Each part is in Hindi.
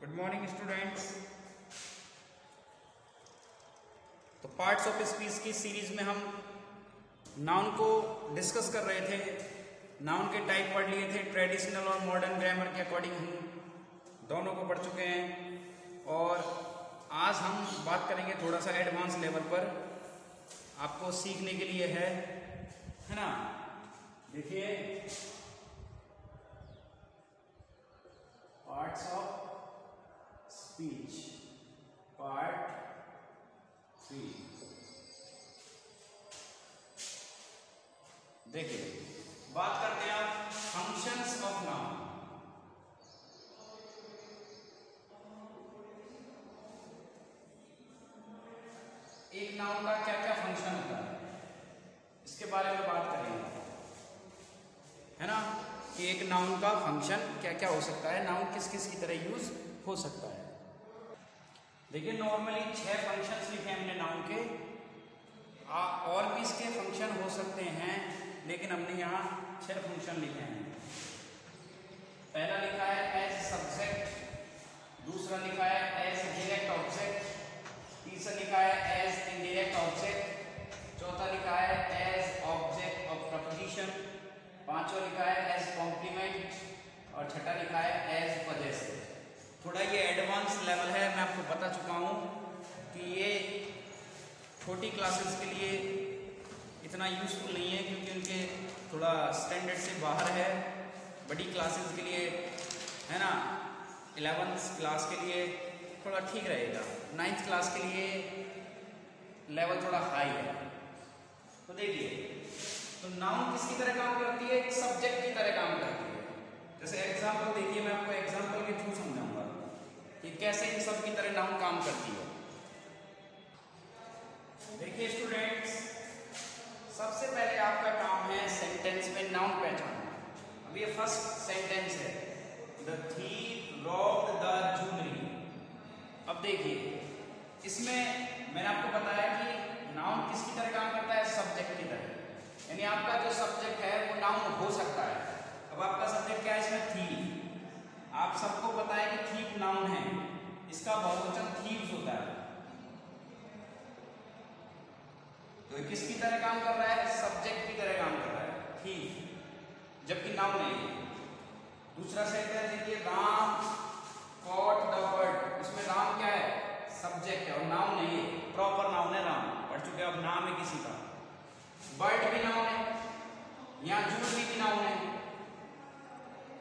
गुड मॉर्निंग स्टूडेंट्स तो पार्ट्स ऑफ़ स्पीच की सीरीज़ में हम नाउन को डिस्कस कर रहे थे नाउन के टाइप पढ़ लिए थे ट्रेडिशनल और मॉडर्न ग्रामर के अकॉर्डिंग हम दोनों को पढ़ चुके हैं। और आज हम बात करेंगे थोड़ा सा एडवांस लेवल पर। आपको सीखने के लिए है है ना? देखिए। Parts of speech part three देखिए, बात करते हैं आप फ़ंक्शंस ऑफ़ नाउन एक नाउन का क्या क्या फ़ंक्शन होता है? इसके बारे में बात करेंगे। है ना? कि एक नाउन का फ़ंक्शन क्या क्या हो सकता है? नाउन किस किस की तरह यूज़ हो सकता है? देखिए नॉर्मली छह फ़ंक्शंस लिखे हमने नाउन के। आ, और भी इसके फ़ंक्शन हो सकते हैं लेकिन हमने यहाँ छह फ़ंक्शन लिखे हैं। पहला लिखा है एज सब्जेक्ट दूसरा लिखा है एज डायरेक्ट ऑब्जेक्ट तीसरा लिखा है एज इनडायरेक्ट ऑब्जेक्ट चौथा लिखा है एज ऑब्जेक्ट ऑफ़ प्रपोजिशन पांचवा लिखा है एज कॉम्प्लीमेंट और छठा लिखा है एज पजेसिव थोड़ा ये एडवांस लेवल है, मैं आपको बता चुका हूँ कि ये छोटी क्लासेस के लिए इतना यूज़फुल नहीं है क्योंकि उनके थोड़ा स्टैंडर्ड से बाहर है। बड़ी क्लासेस के लिए, है ना? इलेवेंथ क्लास के लिए थोड़ा ठीक रहेगा। नाइन्थ क्लास के लिए लेवल थोड़ा हाई है। तो देखिए तो नाउन किसकी तरह काम करती है? सब्जेक्ट की तरह काम करती है। जैसे एग्ज़ाम्पल देखिए, मैं आपको एग्ज़ाम्पल के थ्रू समझाऊँगा कि कैसे इन सब की तरह नाउन काम करती है? देखिए स्टूडेंट्स सबसे पहले आपका काम है सेंटेंस में नाउन पहचानना। अब ये फ़र्स्ट सेंटेंस है। The thief robbed the jewellery अब देखिए, इसमें मैंने आपको बताया कि नाउन किसकी तरह काम करता है? सब्जेक्ट की तरह। यानी आपका जो सब्जेक्ट है, वो नाउन हो सकता है। अब आपका सब्जेक्ट क्या है इसमें? थीफ आप सबको पता है कि थीफ नाउन है इसका बहुवचन थीव्स होता है। तो किसकी तरह काम कर रहा है? सब्जेक्ट की तरह काम कर रहा है। थीफ जबकि नाउन है। दूसरा सेंटेंस देखिए राम, कॉट, द बर्ड इसमें राम क्या है? सब्जेक्ट है, और नाउन नहीं है। प्रॉपर नाउन है राम। पढ़ चुके अब नाम है किसी का। बर्ड भी नाउन है यहाँ जूलरी भी नाउन है।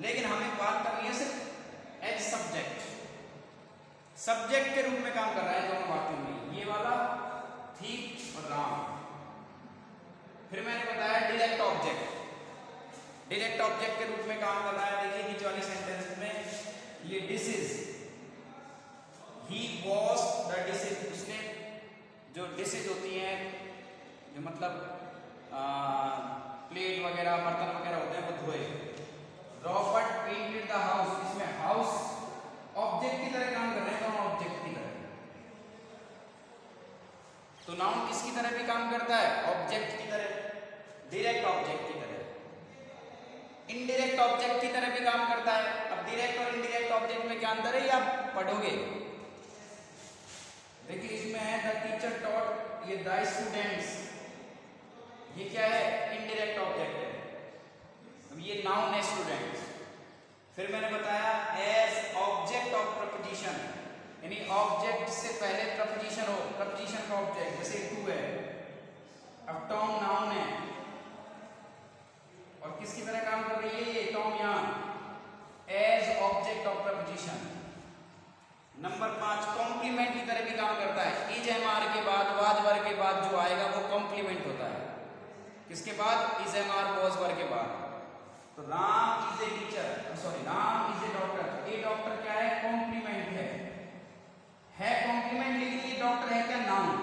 लेकिन हमें बात करनी है सिर्फ़ एज सब्जेक्ट सब्जेक्ट के रूप में काम कर रहा है, दोनों बातों में ये वाला ठीक और राम। फिर मैंने बताया डायरेक्ट ऑब्जेक्ट डायरेक्ट ऑब्जेक्ट के रूप में काम कर रहा है, देखिए नीचे वाली सेंटेंस में, ये this is he wash the dishes उसने जो डिसेज होती है, जो मतलब प्लेट वगैरह, बर्तन वगैरह होते हैं, वो धोए। रॉबर्ट पेंटेड द हाउस इसमें हाउस ऑब्जेक्ट की तरह काम कर रहे हैं दोनों ऑब्जेक्ट की तरह? तो नाउन किसकी तरह भी काम करता है? ऑब्जेक्ट की तरह डायरेक्ट ऑब्जेक्ट की तरह। इनडायरेक्ट ऑब्जेक्ट की तरह भी काम करता है। अब डायरेक्ट और इनडायरेक्ट ऑब्जेक्ट में क्या अंतर है, ये आप पढ़ोगे? देखिए, इसमें है द टीचर टॉट ये द स्टूडेंट्स ये क्या है? इनडायरेक्ट ऑब्जेक्ट है। अब ये नाउन है स्टूडेंट्स फिर मैंने बताया ऑब्जेक्ट ऑफ़ प्रपोजिशन यानी ऑब्जेक्ट से पहले प्रपोजिशन हो प्रपोजिशन का ऑब्जेक्ट जैसे टू है, अब टॉम नाउन है। और किसकी तरह काम कर रही है ये? टॉम यहाँ। As object of preposition number पाँच कॉम्प्लीमेंट की तरह भी काम करता है। इज़ एम आर के बाद वाज वर के बाद जो आएगा वो कॉम्प्लीमेंट होता है। किसके बाद? Is am are was were के बाद। तो Ram is a teacher sorry Ram is a doctor a doctor क्या है? कॉम्प्लीमेंट है। है कॉम्प्लीमेंट लेकिन ये डॉक्टर है क्या? नाउन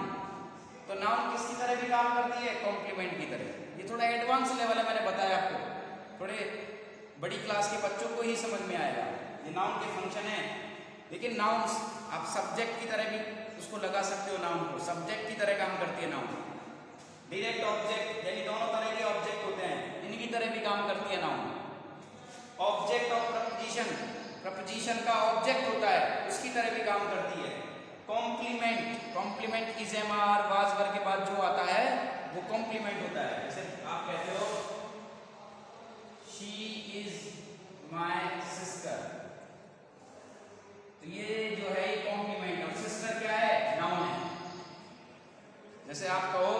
तो नाउन किसकी तरह भी काम करती है? कॉम्प्लीमेंट की तरह। ये थोड़ा एडवांस लेवल है, मैंने बताया आपको। थोड़े बड़ी क्लास के बच्चों को ही समझ में आएगा। ये नाउन के फ़ंक्शन है। लेकिन नाउन आप सब्जेक्ट की तरह भी उसको लगा सकते हो नाउन को। सब्जेक्ट की तरह काम करती है नाउन डायरेक्ट ऑब्जेक्ट यानी दोनों तरह के ऑब्जेक्ट होते हैं। इनकी तरह भी काम करती है noun object of preposition preposition का ऑब्जेक्ट होता है, उसकी तरह भी काम करती है। Complement complement is am are was के बाद जो आता है, वो कॉम्प्लीमेंट होता है। जैसे आप कहते हो शी इज़ माय सिस्टर तो ये जो है, ये कॉम्प्लीमेंट और सिस्टर क्या है? नाउन है। जैसे आप कहो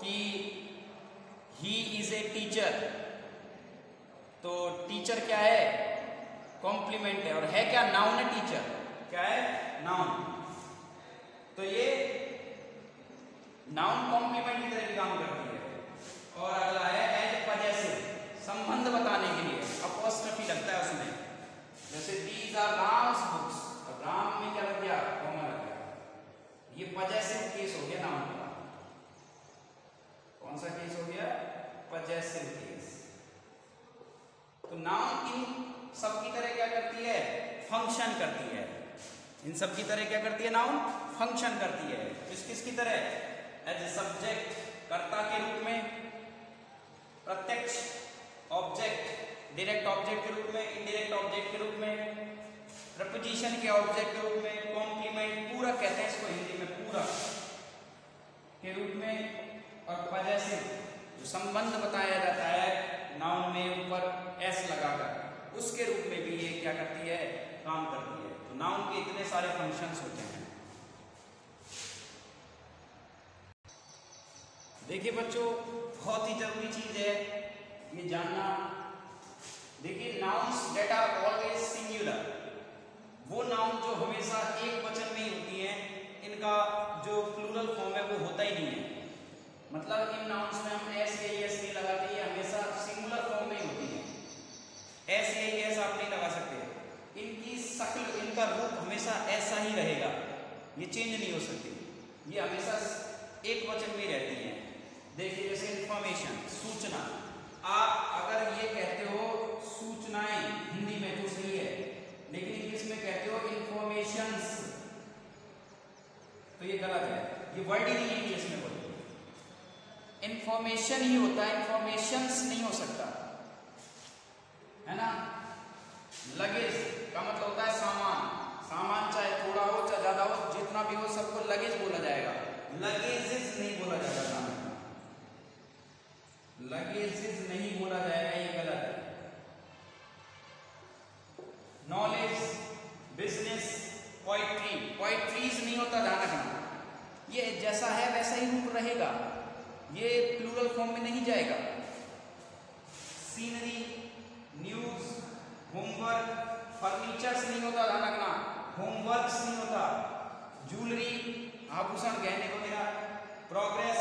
कि ही इज़ ए टीचर तो टीचर क्या है? कॉम्प्लीमेंट है और है क्या नाउन है टीचर क्या है? नाउन तो ये नाउन कॉम्प्लीमेंट की तरह काम करती है। और अगला है एज पजेसिव संबंध बताने के लिए अपोस्ट्रफी लगता है उसमें जैसे दीज आर राम्स बुक्स अब राम में क्या लग गया कॉमा लग गया ये पजेसिव केस हो गया नाउन का कौन सा केस हो गया पजेसिव केस तो नाउन इन सब की तरह क्या करती है फ़ंक्शन करती है सब की तरह क्या करती है नाउन फ़ंक्शन करती है। किस किस की तरह एज सब्जेक्ट कर्ता के रूप में। प्रत्यक्ष ऑब्जेक्ट डायरेक्ट ऑब्जेक्ट के रूप में इनडायरेक्ट ऑब्जेक्ट के रूप में। प्रपोजिशन के ऑब्जेक्ट के रूप में कॉम्प्लीमेंट पूरा कहते हैं इसको हिंदी में, पूरा के रूप में। और पजेसिव जो संबंध बताया जाता है नाउन में ऊपर एस लगाकर, उसके रूप में भी ये क्या करती है? काम करती है। नाउन के इतने सारे फ़ंक्शंस होते हैं। देखिए बच्चों, बहुत ही ज़रूरी चीज़ है ये जानना। देखिए nouns that are always singular वो नाउन जो हमेशा एक वचन में ही होती है, इनका जो प्लूरल फॉर्म है वो होता ही नहीं है। मतलब इन नाउन्स में हम एस या एस नहीं लगाते ये हमेशा सिंगुलर फॉर्म में ही होती है एस या एस आप नहीं लगा सकते इनकी शक्ल इनका रूप हमेशा ऐसा ही रहेगा ये चेंज नहीं हो सकती। ये हमेशा एक वचन में रहती है। देखिए, जैसे इंफॉर्मेशन सूचना। आप अगर ये कहते हो, सूचनाएँ हिंदी में तो सही है, लेकिन इंग्लिश में कहते हो इंफॉर्मेशंस तो ये गलत है। ये वर्ड ही नहीं है इंग्लिश में बोलो इंफॉर्मेशन ही होता है इंफॉर्मेशन नहीं हो सकता। है ना? लगेज का मतलब होता है सामान चाहे थोड़ा हो चाहे ज़्यादा हो जितना भी हो सबको लगेज बोला जाएगा। लगेजेस नहीं बोला जाएगा लगेजेस नहीं बोला जाएगा, ये गलत है। नॉलेज बिज़नेस पोइट्री पोइट्रीज नहीं होता ध्यान रखना। ये जैसा है वैसा ही रूप रहेगा। ये प्लूरल फॉर्म में नहीं जाएगा। सीनरी न्यूज़ होमवर्क फर्नीचर्स नहीं होता ध्यान रखना। होमवर्क्स नहीं होता। ज्वेलरी, आभूषण, गहने वगैरह प्रोग्रेस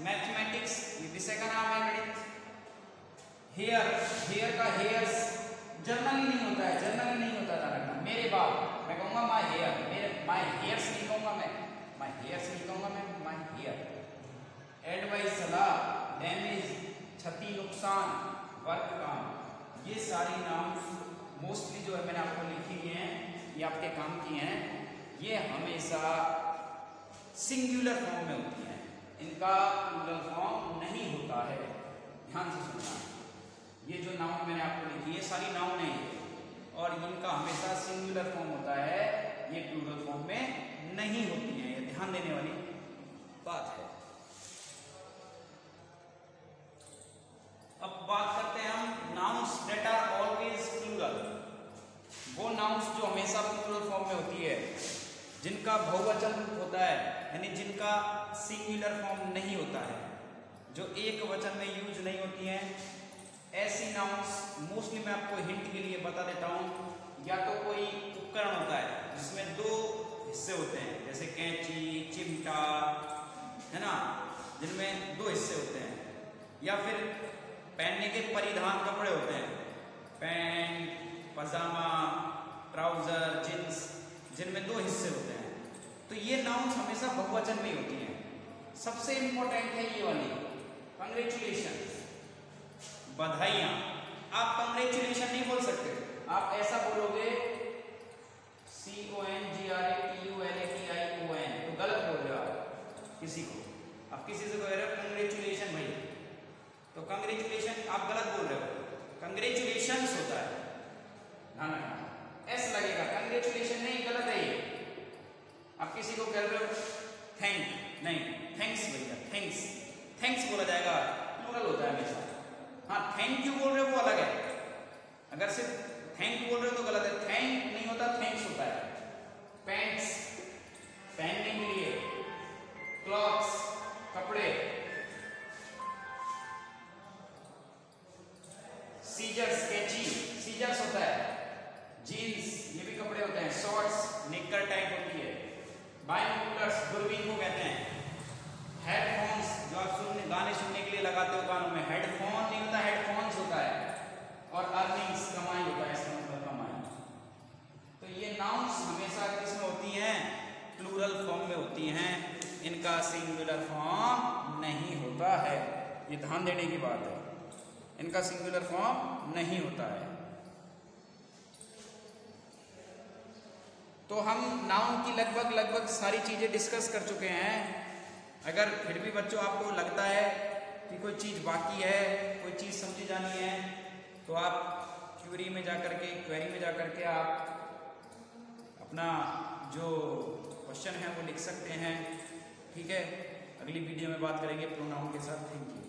मैथमेटिक्स ये विषय का नाम है गणित। हेयर हेयर का हेयर्स जर्नली नहीं होता है जर्नली नहीं होता ध्यान रखना। मेरे बाल मैं कहूँगा माई हेयर मेरे माई हेयर्स नहीं कहूँगा मैं माई हेयर्स नहीं कहूँगा मैं माई हेयर एडवाइस सलाह डैमेज क्षति, नुकसान वर्क काम, ये सारी नाम मोस्टली जो है मैंने आपको लिखी हुई हैं, ये आपके काम की हैं। ये हमेशा सिंगुलर फॉर्म में होती हैं। इनका प्लूरल फॉर्म नहीं होता है। ध्यान से सुनना। ये जो नाउन मैंने आपको लिखी है सारी नाउन है। और इनका हमेशा सिंगुलर फॉर्म होता है। ये प्लूरल फॉर्म में नहीं होती है। ये ध्यान देने वाली बात है। अब बात करते हैं हम nouns that are always plural वो नाउन्स जो हमेशा प्लूरल फॉर्म में होती है जिनका बहुवचन रूप होता है, यानी जिनका सिंगुलर फॉर्म नहीं होता है, जो एक वचन में यूज़ नहीं होती हैं, ऐसी नाउन्स मोस्टली मैं आपको हिंट के लिए बता देता हूँ, या तो कोई उपकरण होता है, जिसमें दो हिस्से होते हैं, जैसे कैंची, चिमटा, है ना, जिनमें दो हिस्से होते हैं, या फिर पहनने के परिधान कपड़े होते हैं, पैंट, पजामा, ट्राउज़र जींस जिनमें दो हिस्से होते हैं। तो ये नाउन्स हमेशा बहुवचन में होती हैं। सबसे इंपॉर्टेंट है ये वाली। कंग्रेचुलेशन बधाइयाँ। आप कंग्रेचुलेशन नहीं बोल सकते। आप ऐसा बोलोगे C O N G R A T U L A T I O N तो गलत बोल रहे हो आप, किसी को। आप किसी से कह रहे हो कंग्रेचुलेशन भाई। तो कंग्रेचुलेशन आप गलत बोल रहे हो। कंग्रेचुलेशन होता है। ध्यान रखना एस किसी को कह रहे हो थैंक नहीं थैंक्स भैया थैंक्स थैंक्स बोला जाएगा प्लूरल होता है हमेशा। हाँ थैंक यू बोल रहे हो वो अलग है। अगर सिर्फ़ थैंक बोल रहे हो तो गलत है। थैंक नहीं होता थैंक्स होती हैं, इनका सिंगुलर फॉर्म नहीं होता है। ये ध्यान देने की बात है। इनका सिंगुलर फॉर्म नहीं होता है। तो हम नाउन की लगभग लगभग सारी चीज़ें डिस्कस कर चुके हैं। अगर फिर भी बच्चों आपको लगता है कि कोई चीज़ बाकी है, कोई चीज़ समझी जानी है तो आप क्यूरी में जा कर के क्वेरी में जा कर के आप अपना जो क्वेश्चन है वो लिख सकते हैं। ठीक है? अगली वीडियो में बात करेंगे प्रोनाउन के साथ। Thank you